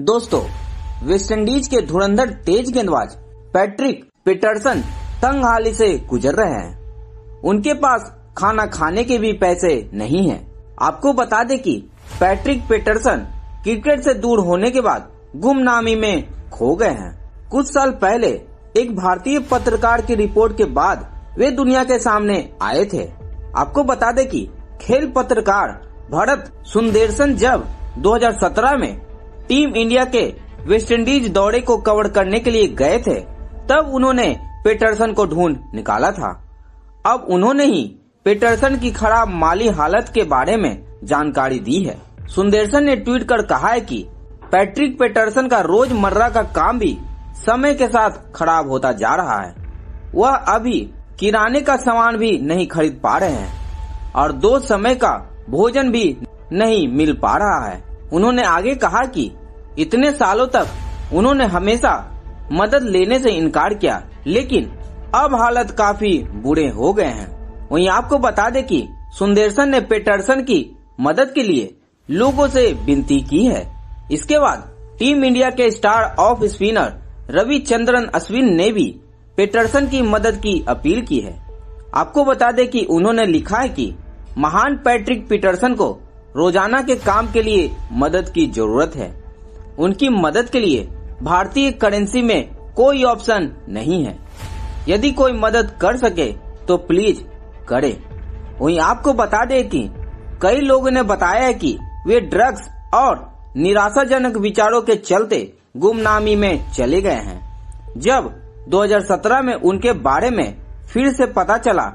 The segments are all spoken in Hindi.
दोस्तों वेस्टइंडीज के धुरंधर तेज गेंदबाज पैट्रिक पीटरसन तंग हाली से गुजर रहे हैं। उनके पास खाना खाने के भी पैसे नहीं हैं। आपको बता दें कि पैट्रिक पीटरसन क्रिकेट से दूर होने के बाद गुमनामी में खो गए हैं। कुछ साल पहले एक भारतीय पत्रकार की रिपोर्ट के बाद वे दुनिया के सामने आए थे। आपको बता दें कि खेल पत्रकार भरत सुंदरसन जब 2017 में टीम इंडिया के वेस्टइंडीज दौरे को कवर करने के लिए गए थे, तब उन्होंने पेटरसन को ढूंढ निकाला था। अब उन्होंने ही पेटरसन की खराब माली हालत के बारे में जानकारी दी है। सुंदरसन ने ट्वीट कर कहा है कि पैट्रिक पेटरसन का रोज़मर्रा का काम भी समय के साथ खराब होता जा रहा है। वह अभी किराने का सामान भी नहीं खरीद पा रहे हैं और दो समय का भोजन भी नहीं मिल पा रहा है। उन्होंने आगे कहा कि इतने सालों तक उन्होंने हमेशा मदद लेने से इनकार किया, लेकिन अब हालत काफ़ी बुरे हो गए हैं। वहीं आपको बता दें कि सुंदरसन ने पेटरसन की मदद के लिए लोगों से विनती की है। इसके बाद टीम इंडिया के star off spinner Ravichandran Ashwin ने भी पेटरसन की मदद की अपील की है। आपको बता दें कि उन्होंने लिखा है कि महान पैट्रिक पीटरसन को रोज़ाना के काम के लिए मदद की ज़रूरत है। उनकी मदद के लिए भारतीय करेंसी में कोई ऑप्शन नहीं है। यदि कोई मदद कर सके तो प्लीज़ करे। वहीं आपको बता दे कि कई लोगों ने बताया है कि वे ड्रग्स और निराशाजनक विचारों के चलते गुमनामी में चले गए हैं। जब 2017 में उनके बारे में फिर से पता चला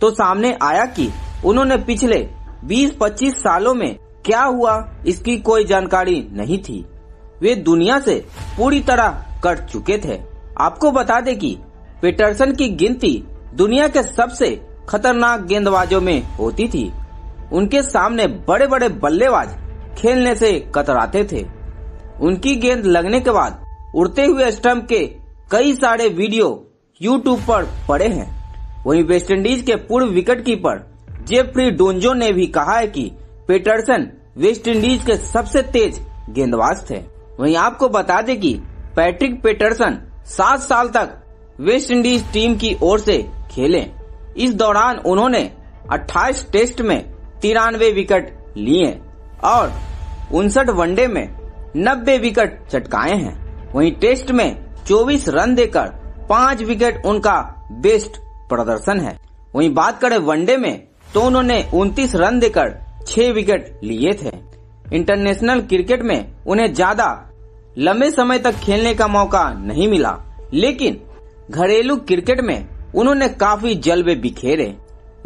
तो सामने आया कि उन्होंने पिछले 20-25 सालों में क्या हुआ, इसकी कोई जानकारी नहीं थी। वे दुनिया से पूरी तरह कट चुके थे। आपको बता दें कि पीटरसन की गिनती दुनिया के सबसे खतरनाक गेंदबाजों में होती थी। उनके सामने बड़े बड़े बल्लेबाज खेलने से कतराते थे। उनकी गेंद लगने के बाद उड़ते हुए स्टंप के कई सारे वीडियो यूट्यूब पर पड़े हैं। वहीं वेस्टइंडीज के पूर्व विकेट कीपर जेफ्री डोंजो ने भी कहा है कि पेटरसन वेस्ट इंडीज के सबसे तेज गेंदबाज थे। वहीं आपको बता दें कि पैट्रिक पेटरसन सात साल तक वेस्ट इंडीज टीम की ओर से खेले। इस दौरान उन्होंने 28 टेस्ट में तिरानवे विकेट लिए और उनसठ वनडे में 90 विकेट चटकाए हैं। वहीं टेस्ट में 24 रन देकर पाँच विकेट उनका बेस्ट प्रदर्शन है। वहीं बात करें वनडे में तो उन्होंने 29 रन देकर छह विकेट लिए थे। इंटरनेशनल क्रिकेट में उन्हें ज़्यादा लंबे समय तक खेलने का मौका नहीं मिला, लेकिन घरेलू क्रिकेट में उन्होंने काफ़ी जलवे बिखेरे।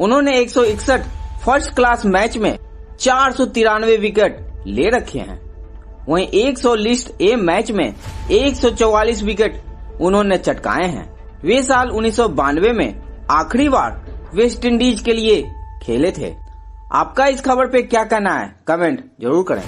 उन्होंने 161 फ़र्स्ट क्लास मैच में चार सौ तिरानवे विकेट ले रखे हैं। वहीं 100 लिस्ट ए मैच में 144 विकेट उन्होंने चटकाए हैं। वे साल उन्नीस सौ बानवे में आखिरी बार वेस्ट इंडीज के लिए खेले थे। आपका इस खबर पे क्या कहना है? कमेंट ज़रूर करें।